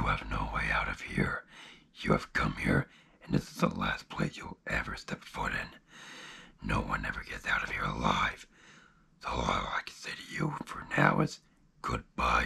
You have no way out of here. You have come here, and this is the last place you'll ever step foot in. No one ever gets out of here alive. So all I can say to you for now is goodbye.